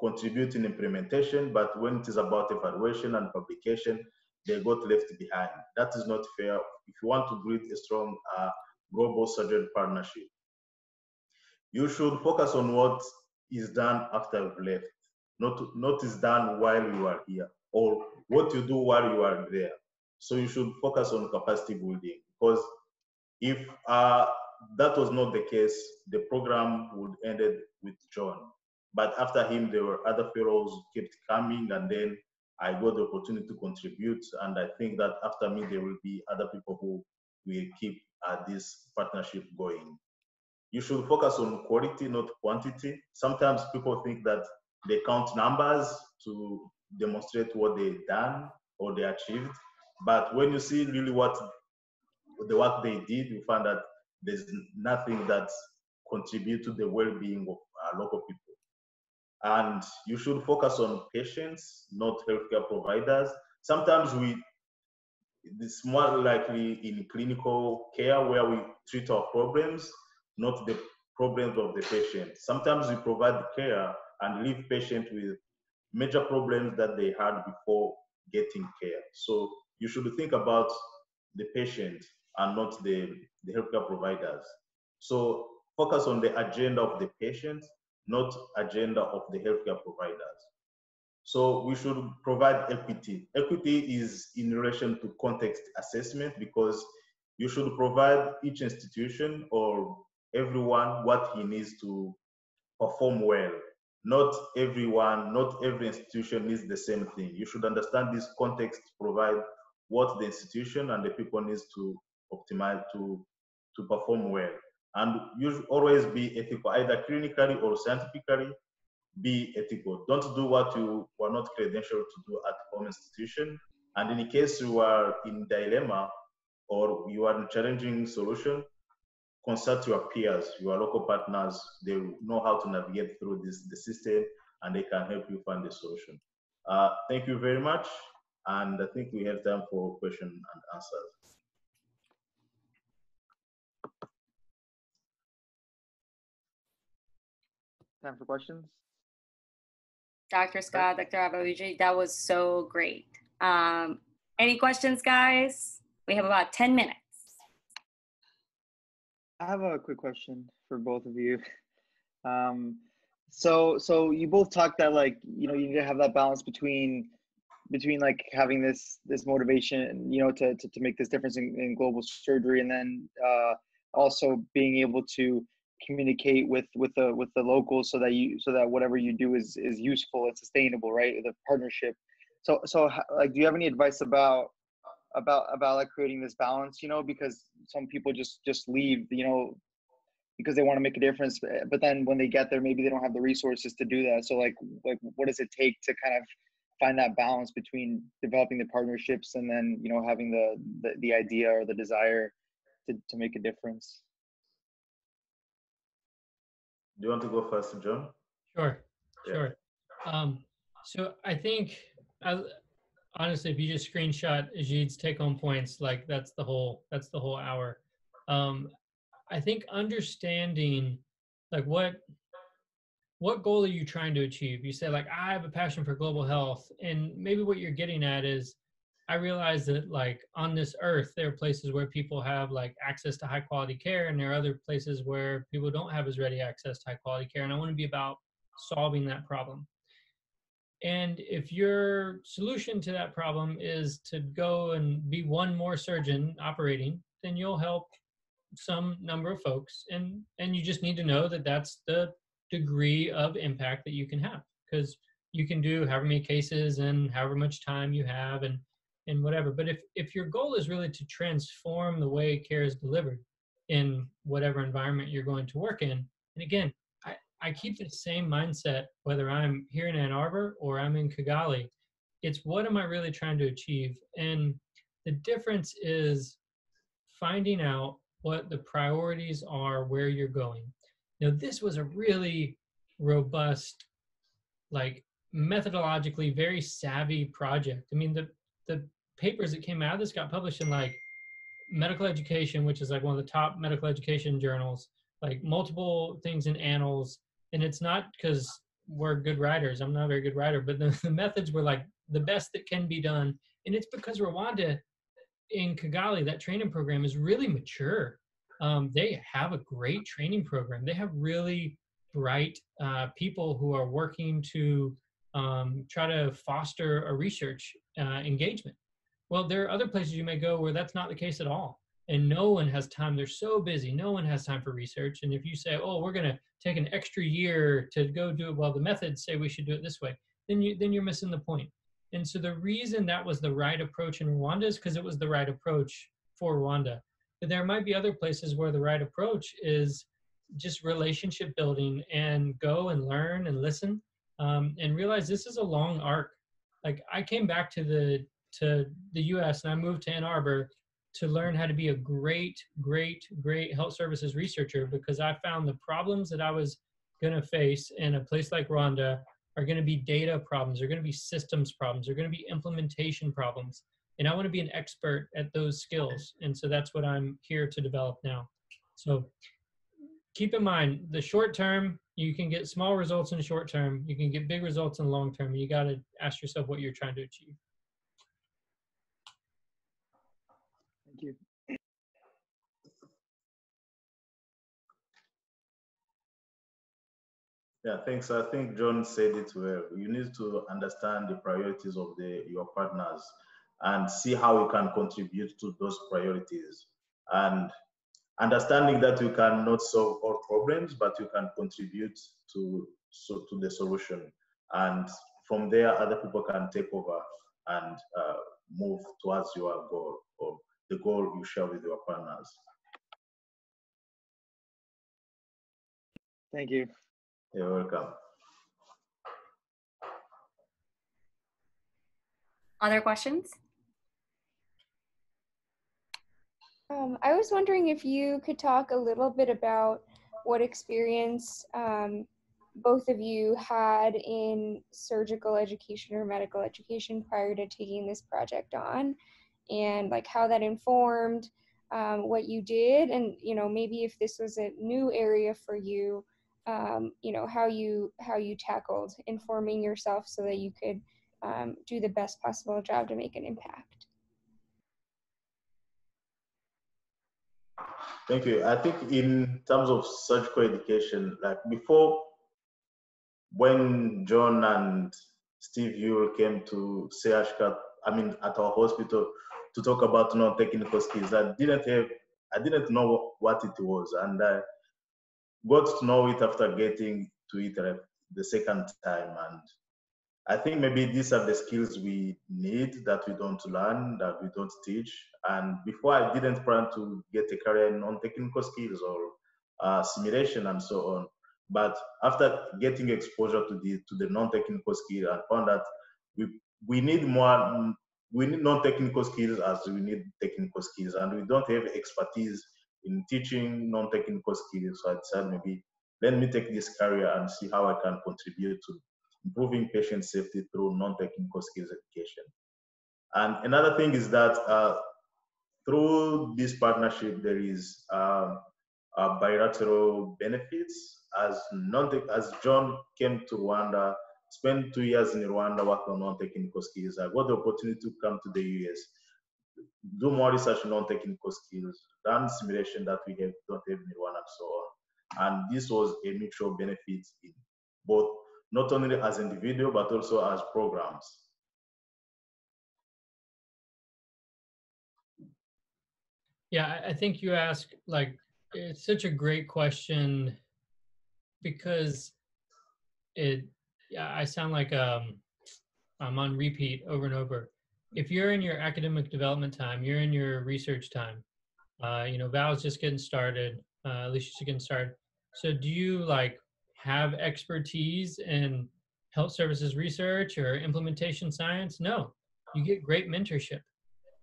contribute in implementation, but when it is about evaluation and publication, they got left behind. That is not fair. If you want to build a strong uh, global surgery partnership, you should focus on what is done after you've left, not, not is done while you are here, or what you do while you are there. So you should focus on capacity building because if uh, that was not the case, the program would ended with John. But after him, there were other fellows kept coming, and then I got the opportunity to contribute. And I think that after me, there will be other people who will keep uh, this partnership going. You should focus on quality, not quantity. Sometimes people think that they count numbers to demonstrate what they've done or they achieved. But when you see really what the work they did, you find that there's nothing that contribute to the well-being of uh, local people. And you should focus on patients, not healthcare providers. Sometimes we, it's more likely in clinical care where we treat our problems, not the problems of the patient. Sometimes we provide care and leave patient with major problems that they had before getting care. So you should think about the patient and not the, the healthcare providers. So focus on the agenda of the patient, not agenda of the healthcare providers. So we should provide equity. Equity is in relation to context assessment because you should provide each institution or everyone what he needs to perform well. Not everyone, not every institution needs the same thing. You should understand this context to provide what the institution and the people needs to optimize to, to perform well. And you always be ethical, either clinically or scientifically, be ethical. Don't do what you were not credentialed to do at home institution. And in case you are in dilemma or you are in challenging solution, consult your peers, your local partners. They know how to navigate through this the system and they can help you find the solution. Uh, thank you very much. And I think we have time for question and answers. Time for questions? Dr. Scott, Dr. Abahuje, that was so great. Um, any questions, guys? We have about 10 minutes. I have a quick question for both of you. Um, so, so you both talked that like you know you need to have that balance between between like having this this motivation you know to to, to make this difference in, in global surgery and then uh, also being able to communicate with with the with the locals so that you so that whatever you do is is useful and sustainable right? The partnership. So so like do you have any advice about about about like creating this balance you know? Because some people just just leave you know because they want to make a difference eh, but then when they get there maybe they don't have the resources to do that. So like like what does it take to kind of find that balance between developing the partnerships and then you know having the the, the idea or the desire to, to make a difference do you want to go first, John? Sure, sure. Um, so I think, I, honestly, if you just screenshot Egide's take-home points, like that's the whole that's the whole hour. Um, I think understanding, like what what goal are you trying to achieve? You say like I have a passion for global health, and maybe what you're getting at is I realize that like on this earth, there are places where people have like access to high quality care, and there are other places where people don't have as ready access to high quality care. And I want to be about solving that problem. And if your solution to that problem is to go and be one more surgeon operating, then you'll help some number of folks. And and you just need to know that that's the degree of impact that you can have because you can do however many cases and however much time you have and and whatever. But if, if your goal is really to transform the way care is delivered in whatever environment you're going to work in, and again, I, I keep the same mindset whether I'm here in Ann Arbor or I'm in Kigali. It's what am I really trying to achieve? And the difference is finding out what the priorities are where you're going. Now, this was a really robust, like methodologically very savvy project. I mean, the the papers that came out of this got published in like medical education, which is like one of the top medical education journals, like multiple things in annals. And it's not because we're good writers. I'm not a very good writer, but the, the methods were like the best that can be done. And it's because Rwanda in Kigali, that training program is really mature. Um, they have a great training program. They have really bright uh, people who are working to um, try to foster a research uh, engagement. Well, there are other places you may go where that's not the case at all. And no one has time. They're so busy. No one has time for research. And if you say, oh, we're going to take an extra year to go do it, well, the methods say we should do it this way, then, you, then you're missing the point. And so the reason that was the right approach in Rwanda is because it was the right approach for Rwanda. but there might be other places where the right approach is just relationship building and go and learn and listen um, and realize this is a long arc. Like I came back to the to the U.S. and I moved to Ann Arbor to learn how to be a great, great, great health services researcher because I found the problems that I was going to face in a place like Rwanda are going to be data problems, are going to be systems problems, are going to be implementation problems. And I want to be an expert at those skills. And so that's what I'm here to develop now. So keep in mind the short term, you can get small results in the short term, you can get big results in the long term. You got to ask yourself what you're trying to achieve. Thank you. Yeah, thanks. I think John said it well. You need to understand the priorities of the your partners and see how you can contribute to those priorities. And understanding that you cannot solve all problems, but you can contribute to so to the solution. And from there, other people can take over and uh, move towards your goal or the goal you share with your partners. Thank you. You're welcome. Other questions? Um, I was wondering if you could talk a little bit about what experience um, both of you had in surgical education or medical education prior to taking this project on, and like how that informed um, what you did, and you know maybe if this was a new area for you, um, you know how you how you tackled informing yourself so that you could um, do the best possible job to make an impact. Thank you. I think in terms of surgical education, like before, when John and Steve Yule came to CHUK, I mean, at our hospital to talk about non-technical skills, I didn't have, I didn't know what it was, and I got to know it after getting to it the second time, and I think maybe these are the skills we need that we don't learn, that we don't teach. And before I didn't plan to get a career in non-technical skills or uh, simulation and so on. But after getting exposure to the to the non-technical skill, I found that we we need more we need non-technical skills as we need technical skills, and we don't have expertise in teaching non-technical skills. So I decided maybe let me take this career and see how I can contribute to improving patient safety through non-technical skills education. And another thing is that uh, through this partnership, there is uh, bilateral benefits. As non as John came to Rwanda, spent two years in Rwanda working on non-technical skills. I got the opportunity to come to the US, do more research on non-technical skills, run simulation that we have don't have in Rwanda and so on. And this was a mutual benefit in both not only as individual, but also as programs. Yeah, I think you ask like it's such a great question because it yeah, I sound like um I'm on repeat over and over. If you're in your academic development time, you're in your research time. Uh, you know, Val's just getting started. Uh, Alicia's just getting started. So do you like have expertise in health services research or implementation science. No, you get great mentorship.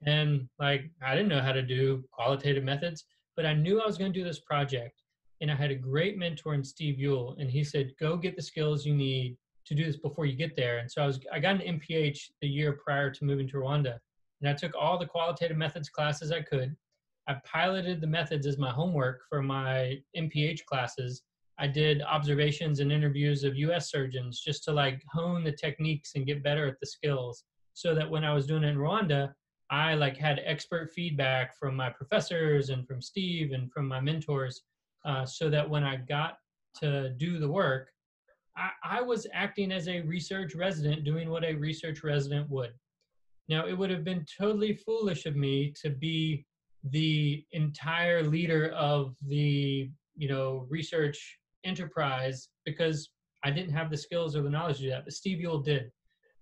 And like, I didn't know how to do qualitative methods, but I knew I was going to do this project. And I had a great mentor in Steve Yule, and he said, go get the skills you need to do this before you get there. And so I was, I got an MPH the year prior to moving to Rwanda. And I took all the qualitative methods classes I could. I piloted the methods as my homework for my MPH classes I did observations and interviews of US surgeons just to like hone the techniques and get better at the skills so that when I was doing it in Rwanda, I like had expert feedback from my professors and from Steve and from my mentors uh, so that when I got to do the work, I, I was acting as a research resident doing what a research resident would. Now, it would have been totally foolish of me to be the entire leader of the you know research enterprise because I didn't have the skills or the knowledge to do that, but Steve Yule did.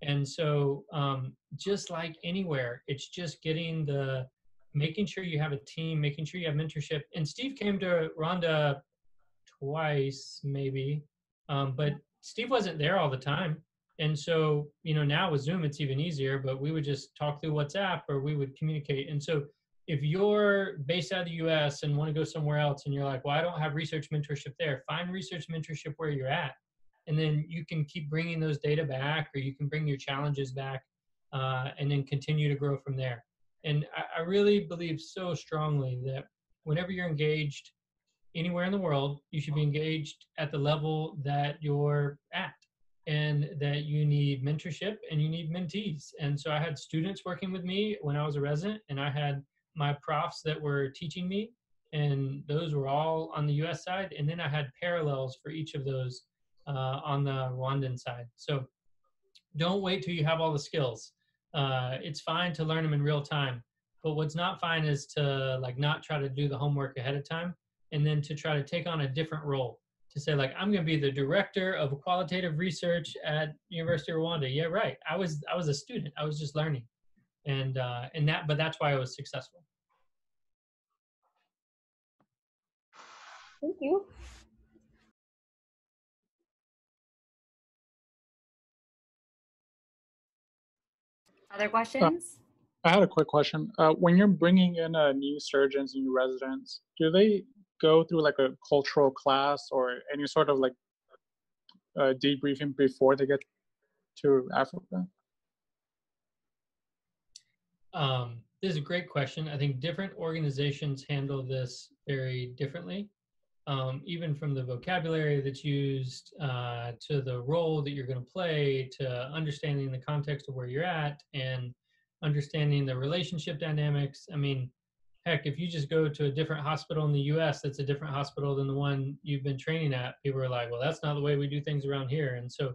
And so, um, just like anywhere, it's just getting the making sure you have a team, making sure you have mentorship. And Steve came to Rwanda twice, maybe, um, but Steve wasn't there all the time. And so, you know, now with Zoom, it's even easier, but we would just talk through WhatsApp or we would communicate. And so, if you're based out of the US and want to go somewhere else and you're like, well, I don't have research mentorship there, find research mentorship where you're at. And then you can keep bringing those data back or you can bring your challenges back uh, and then continue to grow from there. And I, I really believe so strongly that whenever you're engaged anywhere in the world, you should be engaged at the level that you're at and that you need mentorship and you need mentees. And so I had students working with me when I was a resident, and I had my profs that were teaching me, and those were all on the US side. And then I had parallels for each of those uh, on the Rwandan side. So don't wait till you have all the skills. Uh, it's fine to learn them in real time, but what's not fine is to like not try to do the homework ahead of time and then to try to take on a different role to say like i'm going to be the director of qualitative research at university of rwanda yeah right i was i was a student i was just learning and uh and that but that's why i was successful Thank you. Other questions? I had a quick question. Uh, when you're bringing in uh, new surgeons and new residents, do they go through like a cultural class or any sort of like uh, debriefing before they get to Africa? Um, this is a great question. I think different organizations handle this very differently, um, even from the vocabulary that's used uh, to the role that you're going to play to understanding the context of where you're at and understanding the relationship dynamics. I mean, heck, if you just go to a different hospital in the US that's a different hospital than the one you've been training at, people are like, well, that's not the way we do things around here. And so,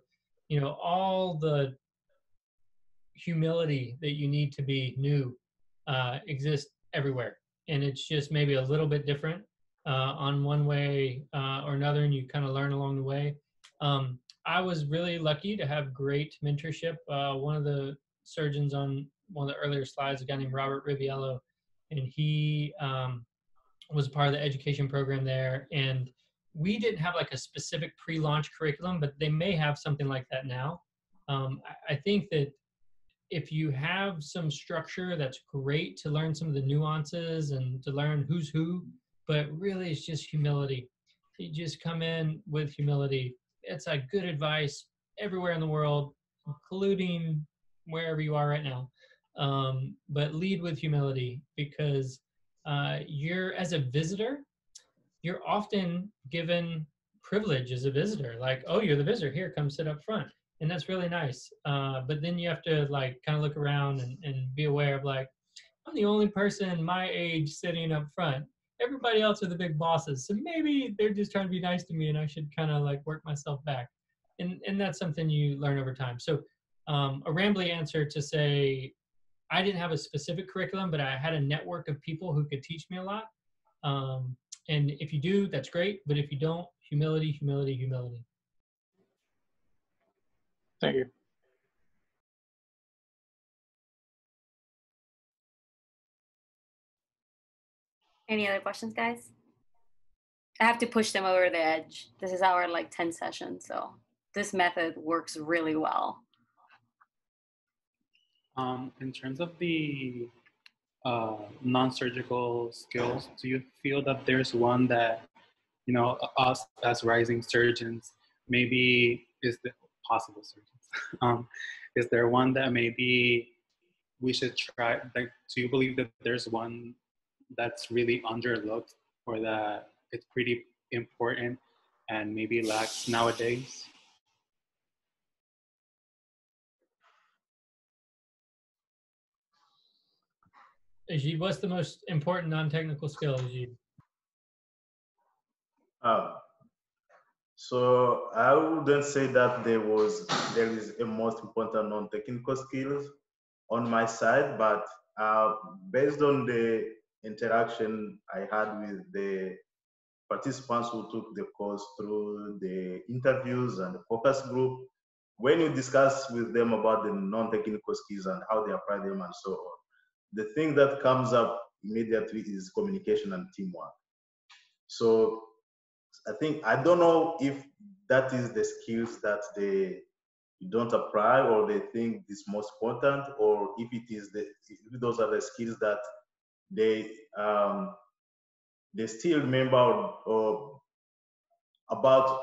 you know, all the humility that you need to be new uh, exists everywhere. And it's just maybe a little bit different uh, on one way uh, or another, and you kind of learn along the way. Um, I was really lucky to have great mentorship. Uh, one of the surgeons on one of the earlier slides, a guy named Robert Riviello, and he um, was part of the education program there. And we didn't have like a specific pre-launch curriculum, but they may have something like that now. Um, I, I think that if you have some structure, that's great to learn some of the nuances and to learn who's who. But really, it's just humility. You just come in with humility. It's a good advice everywhere in the world, including wherever you are right now um, but lead with humility because uh, you're as a visitor you're often given privilege as a visitor like oh you're the visitor. Here come sit up front. And that's really nice uh, but then you have to like kind of look around and, and be aware of like i'm the only person my age sitting up front. Everybody else are the big bosses so maybe they're just trying to be nice to me and i should kind of like work myself back. And and that's something you learn over time. So um, a rambly answer to say I didn't have a specific curriculum, but I had a network of people who could teach me a lot. Um, and if you do, that's great. But if you don't, humility, humility, humility. Thank you. Any other questions, guys? I have to push them over the edge. This is our like 10 session, so this method works really well. Um, in terms of the uh, non-surgical skills, do you feel that there's one that, you know, us as rising surgeons, maybe is the possible surgeons, um, is there one that maybe we should try? Like, do you believe that there's one that's really underlooked or that it's pretty important and maybe lacks nowadays? Egide, what's the most important non-technical skill, Egide? Uh, so I wouldn't say that there was there is a most important non-technical skills on my side, but uh, based on the interaction I had with the participants who took the course through the interviews and the focus group, when you discuss with them about the non-technical skills and how they apply them and so on, the thing that comes up immediately is communication and teamwork. So I think I don't know if that is the skills that they don't apply or they think is most important, or if it is the those are the skills that they um, they still remember about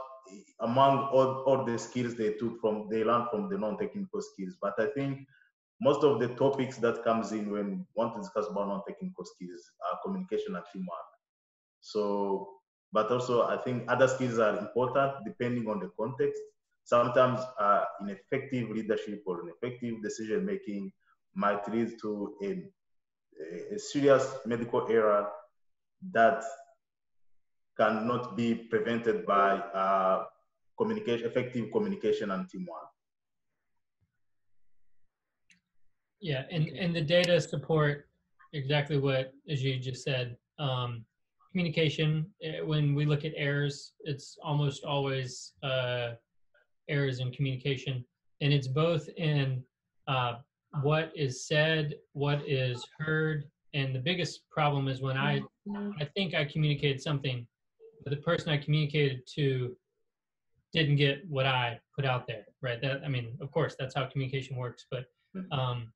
among all, all the skills they took from they learned from the non-technical skills. But I think most of the topics that comes in when want to discuss about non-technical skills are communication and teamwork. So, but also I think other skills are important depending on the context. Sometimes uh, ineffective leadership or ineffective decision making might lead to a, a serious medical error that cannot be prevented by uh, communication, effective communication and teamwork. Yeah, and, and the data support exactly what Egide just said. Um, communication, eh, when we look at errors, it's almost always uh, errors in communication. And it's both in uh, what is said, what is heard. And the biggest problem is when I, I think I communicated something, but the person I communicated to didn't get what I put out there, right? That I mean, of course, that's how communication works. But um,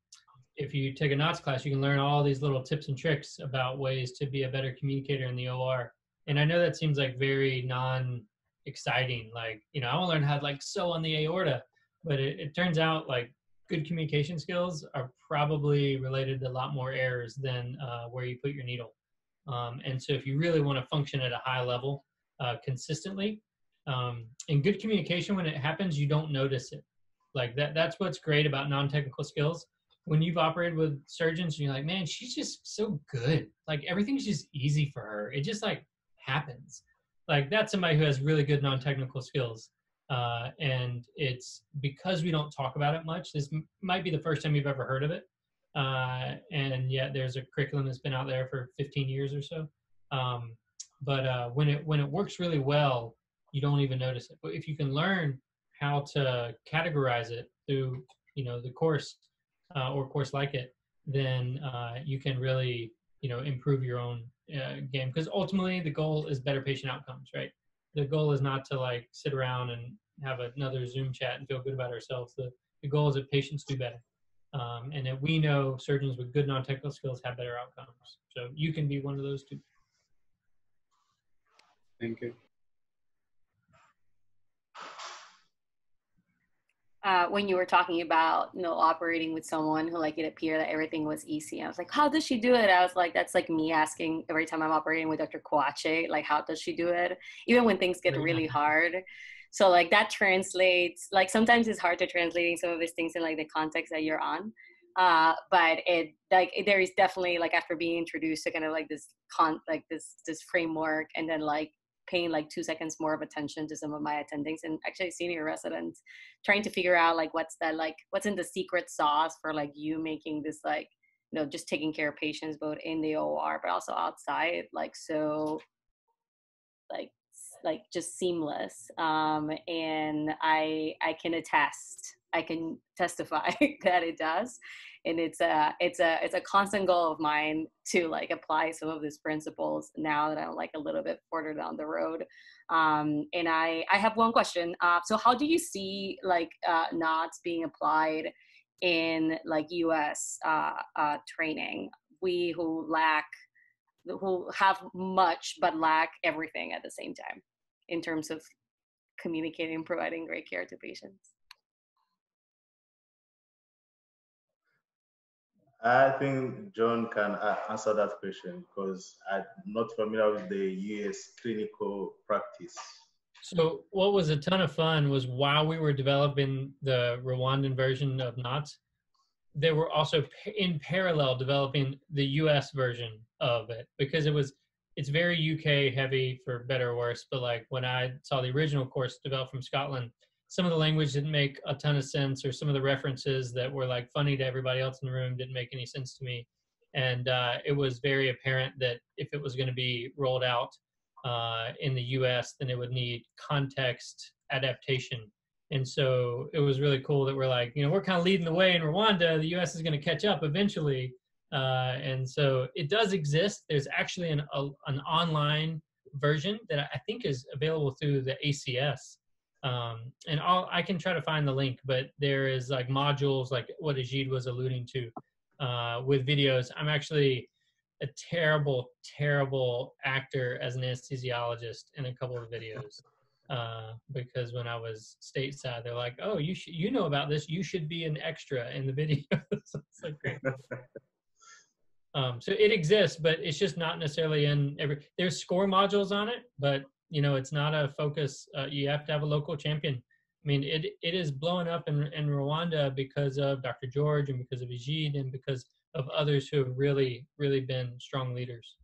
if you take a NOTSS class, you can learn all these little tips and tricks about ways to be a better communicator in the OR. And I know that seems like very non-exciting. Like, you know, I want to learn how to like sew on the aorta, but it, it turns out like good communication skills are probably related to a lot more errors than uh, where you put your needle. Um, and so if you really want to function at a high level uh, consistently, um, in good communication, when it happens, you don't notice it. Like that, that's what's great about non-technical skills. When you've operated with surgeons and you're like, man, she's just so good. Like everything's just easy for her. It just like happens. Like that's somebody who has really good non-technical skills. Uh, and it's because we don't talk about it much. This m- might be the first time you've ever heard of it. Uh, and yet there's a curriculum that's been out there for 15 years or so. Um, but uh, when it when it works really well, you don't even notice it. But if you can learn how to categorize it through, you know, the course uh, or course like it, then uh, you can really, you know, improve your own uh, game. Because ultimately, the goal is better patient outcomes, right? The goal is not to like sit around and have another Zoom chat and feel good about ourselves. The the goal is that patients do better, um, and that we know surgeons with good non-technical skills have better outcomes. So you can be one of those too. Thank you. Uh, when you were talking about you know operating with someone who like it appeared that everything was easy. I was like, how does she do it? I was like, that's like me asking every time I'm operating with Dr. Coache, like how does she do it? Even when things get really hard. So like that translates. Like sometimes it's hard to translating some of these things in like the context that you're on. Uh, but it like there is definitely like after being introduced to kind of like this con like this this framework and then like paying like two seconds more of attention to some of my attendings and actually senior residents trying to figure out like what's that like what's in the secret sauce for like you making this like you know just taking care of patients both in the OR but also outside like so like like just seamless um and I I can attest I can testify that it does and it's a it's a it's a constant goal of mine to like apply some of these principles now that i'm like a little bit further down the road. Um, and i i have one question. Uh, so how do you see like uh, NOTSS being applied in like us uh, uh, training? We who lack who have much but lack everything at the same time in terms of communicating providing great care to patients I think John can answer that question because I'm not familiar with the US clinical practice. So what was a ton of fun was while we were developing the Rwandan version of NOTSS, they were also in parallel developing the US version of it because it was it's very UK heavy for better or worse. But like when I saw the original course developed from Scotland, some of the language didn't make a ton of sense or some of the references that were like funny to everybody else in the room didn't make any sense to me and uh, it was very apparent that if it was going to be rolled out uh, in the us then it would need context adaptation and so it was really cool that we're like you know we're kind of leading the way in rwanda the us is going to catch up eventually Uh, and so it does exist. There's actually an a, an online version that I think is available through the ACS. Um, and I'll, I can try to find the link, but there is like modules like what Egide was alluding to uh, with videos. I'm actually a terrible, terrible actor as an anesthesiologist in a couple of videos. Uh, because when I was stateside, they're like, "Oh, you should, you know about this. You should be an extra in the video." it's like great. Um, so it exists, but it's just not necessarily in every. There's score modules on it, but you know it's not a focus. Uh, you have to have a local champion. I mean, it it is blowing up in in Rwanda because of Dr. George and because of Egide and because of others who have really really been strong leaders.